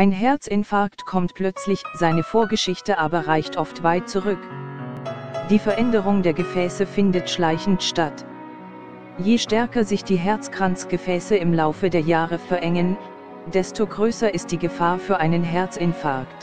Ein Herzinfarkt kommt plötzlich, seine Vorgeschichte aber reicht oft weit zurück. Die Veränderung der Gefäße findet schleichend statt. Je stärker sich die Herzkranzgefäße im Laufe der Jahre verengen, desto größer ist die Gefahr für einen Herzinfarkt.